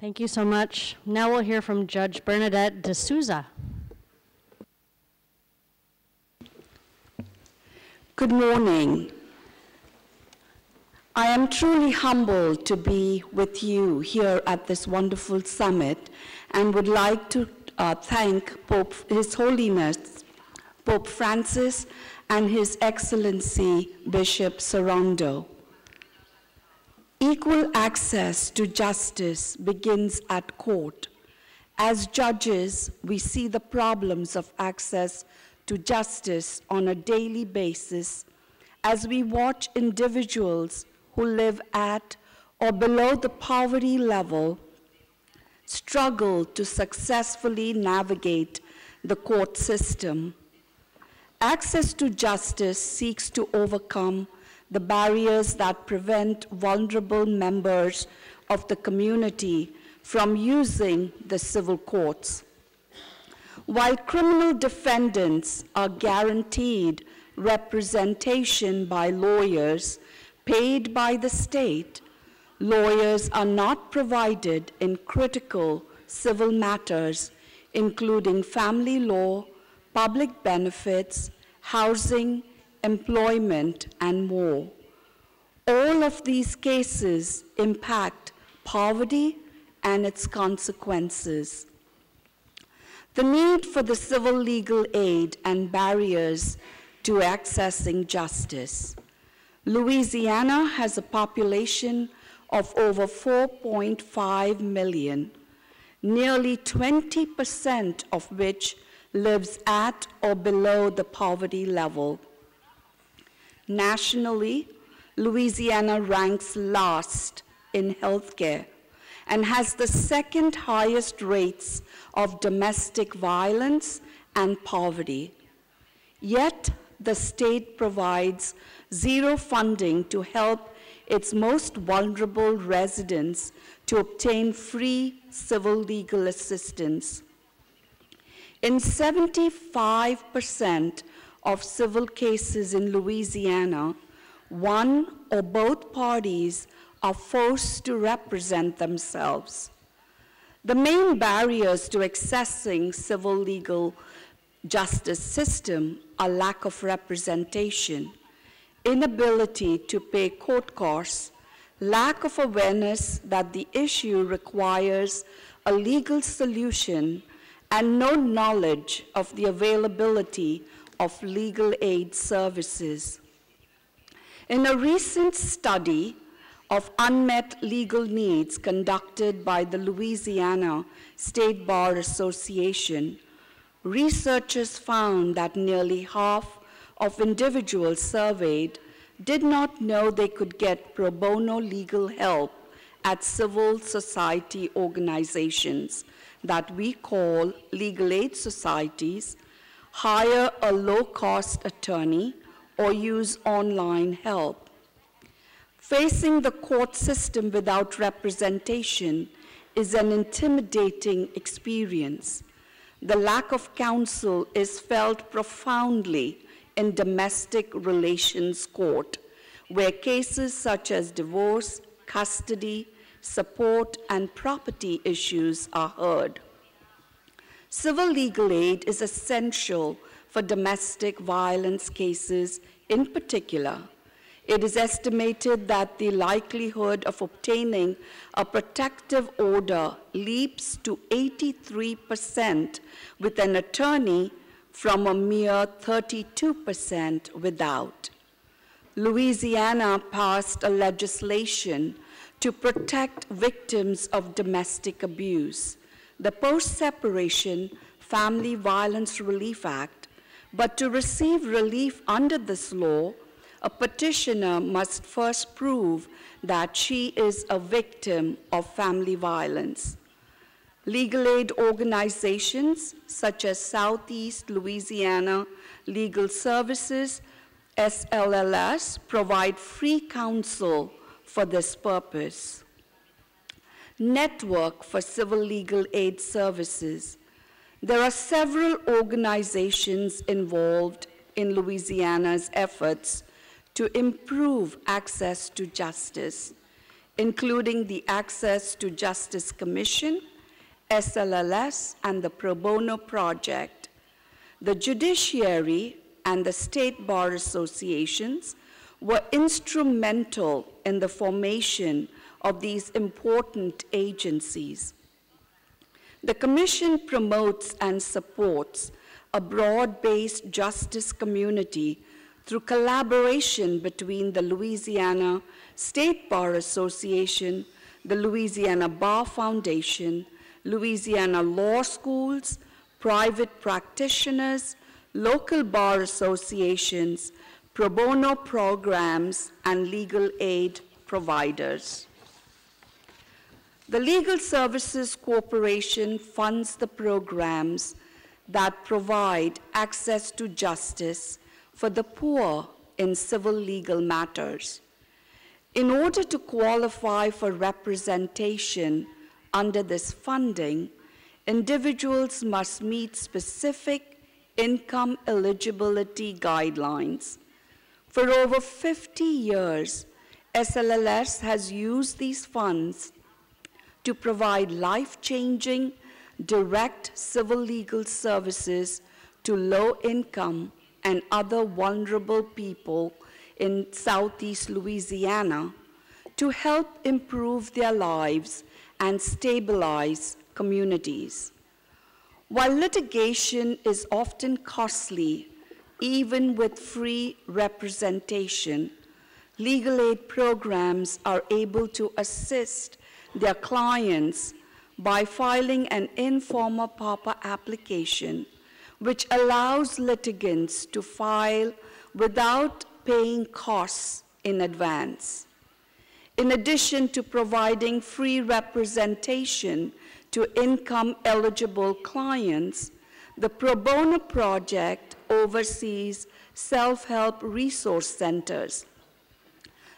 Thank you so much. Now we'll hear from Judge Bernadette D'Souza. Good morning. I am truly humbled to be with you here at this wonderful summit and would like to uh, thank Pope, His Holiness Pope Francis and His Excellency Bishop Sorondo. Equal access to justice begins at court. As judges, we see the problems of access to justice on a daily basis as we watch individuals who live at or below the poverty level struggle to successfully navigate the court system. Access to justice seeks to overcome the barriers that prevent vulnerable members of the community from using the civil courts. While criminal defendants are guaranteed representation by lawyers paid by the state, lawyers are not provided in critical civil matters, including family law, public benefits, housing, employment, and more. All of these cases impact poverty and its consequences. The need for the civil legal aid and barriers to accessing justice. Louisiana has a population of over 4.5 million, nearly 20% of which lives at or below the poverty level. Nationally, Louisiana ranks last in healthcare and has the second highest rates of domestic violence and poverty. Yet, the state provides zero funding to help its most vulnerable residents to obtain free civil legal assistance. In 75% of civil cases in Louisiana, one or both parties are forced to represent themselves. The main barriers to accessing civil legal justice system are lack of representation, inability to pay court costs, lack of awareness that the issue requires a legal solution, and no knowledge of the availability of legal aid services. In a recent study of unmet legal needs conducted by the Louisiana State Bar Association, researchers found that nearly half of individuals surveyed did not know they could get pro bono legal help at civil society organizations that we call legal aid societies hire a low-cost attorney, or use online help. Facing the court system without representation is an intimidating experience. The lack of counsel is felt profoundly in domestic relations court, where cases such as divorce, custody, support, and property issues are heard. Civil legal aid is essential for domestic violence cases in particular. It is estimated that the likelihood of obtaining a protective order leaps to 83% with an attorney from a mere 32% without. Louisiana passed a legislation to protect victims of domestic abuse the Post-Separation Family Violence Relief Act, but to receive relief under this law, a petitioner must first prove that she is a victim of family violence. Legal aid organizations such as Southeast Louisiana Legal Services, SLLS, provide free counsel for this purpose. Network for Civil Legal Aid Services. There are several organizations involved in Louisiana's efforts to improve access to justice. including the Access to Justice Commission, SLLS, and the Pro Bono Project. The judiciary and the state bar associations were instrumental in the formation of these important agencies. The Commission promotes and supports a broad-based justice community through collaboration between the Louisiana State Bar Association, the Louisiana Bar Foundation, Louisiana law schools, private practitioners, local bar associations, pro bono programs, and legal aid providers. The Legal Services Corporation funds the programs that provide access to justice for the poor in civil legal matters. In order to qualify for representation under this funding, individuals must meet specific income eligibility guidelines. For over 50 years, SLLS has used these funds to provide life-changing, direct civil legal services to low-income and other vulnerable people in southeast Louisiana to help improve their lives and stabilize communities. While litigation is often costly, even with free representation, legal aid programs are able to assist their clients by filing an in forma pauper application, which allows litigants to file without paying costs in advance. In addition to providing free representation to income eligible clients, the Pro Bono Project oversees self-help resource centers.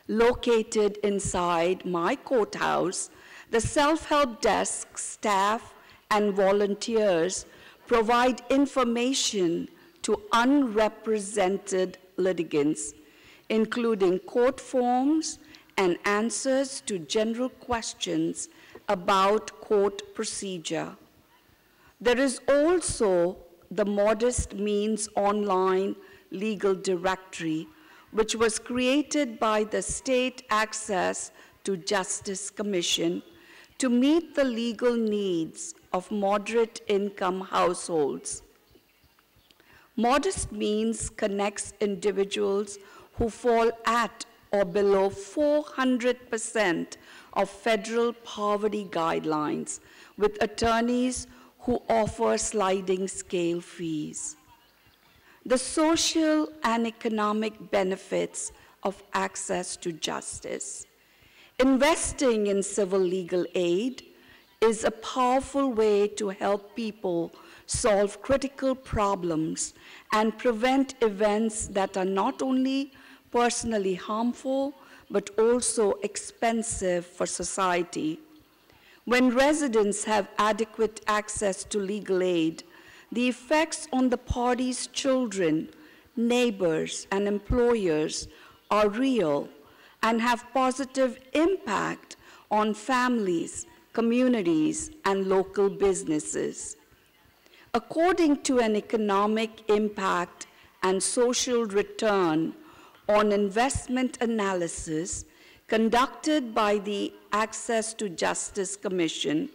Located inside my courthouse, the self-help desk staff and volunteers provide information to unrepresented litigants, including court forms and answers to general questions about court procedure. There is also the Modest Means Online Legal Directory, which was created by the State Access to Justice Commission to meet the legal needs of moderate income households. Modest means connects individuals who fall at or below 400% of federal poverty guidelines with attorneys who offer sliding scale fees. The social and economic benefits of access to justice. Investing in civil legal aid is a powerful way to help people solve critical problems and prevent events that are not only personally harmful, but also expensive for society. When residents have adequate access to legal aid, the effects on the party's children, neighbors, and employers are real and have positive impact on families, communities, and local businesses. According to an economic impact and social return on investment analysis conducted by the Access to Justice Commission,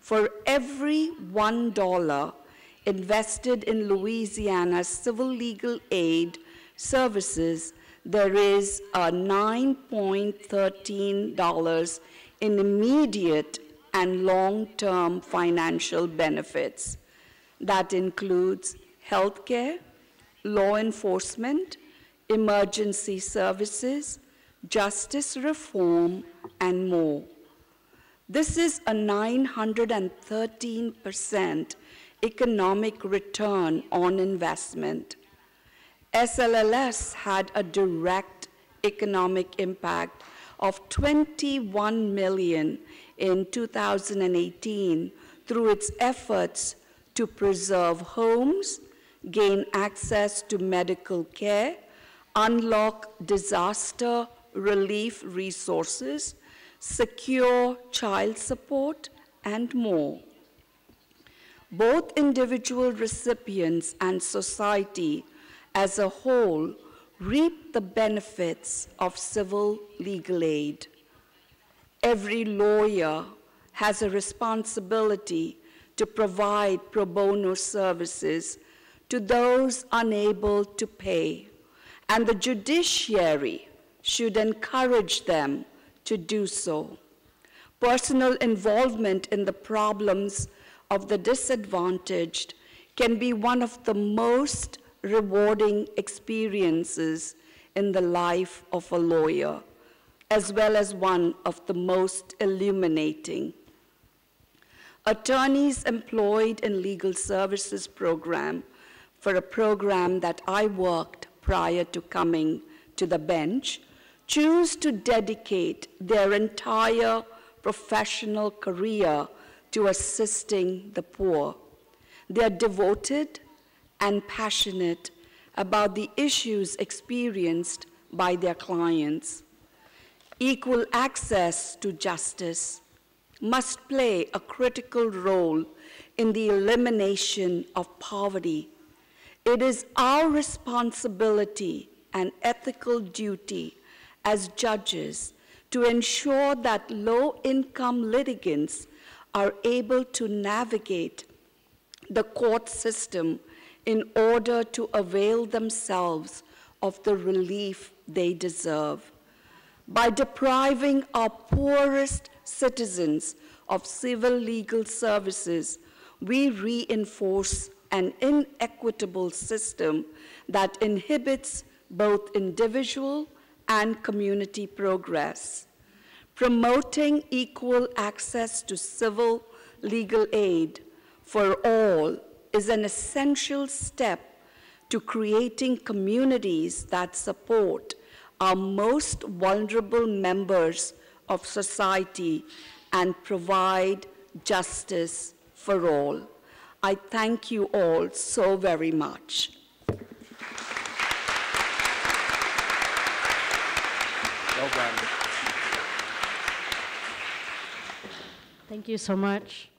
for every $1 invested in Louisiana's civil legal aid services, there is a $9.13 in immediate and long-term financial benefits. That includes healthcare, law enforcement, emergency services, justice reform, and more. This is a 913% economic return on investment. SLLS had a direct economic impact of 21 million in 2018 through its efforts to preserve homes, gain access to medical care, unlock disaster relief resources, secure child support, and more. Both individual recipients and society as a whole reap the benefits of civil legal aid. Every lawyer has a responsibility to provide pro bono services to those unable to pay, and the judiciary should encourage them to do so. Personal involvement in the problems of the disadvantaged can be one of the most rewarding experiences in the life of a lawyer, as well as one of the most illuminating. Attorneys employed in legal services program for a program that I worked prior to coming to the bench choose to dedicate their entire professional career to assisting the poor. They are devoted and passionate about the issues experienced by their clients. Equal access to justice must play a critical role in the elimination of poverty. It is our responsibility and ethical duty as judges to ensure that low income litigants are able to navigate the court system in order to avail themselves of the relief they deserve. By depriving our poorest citizens of civil legal services, we reinforce an inequitable system that inhibits both individual and community progress. Promoting equal access to civil legal aid for all is an essential step to creating communities that support our most vulnerable members of society and provide justice for all. I thank you all so very much. Well done. Thank you so much.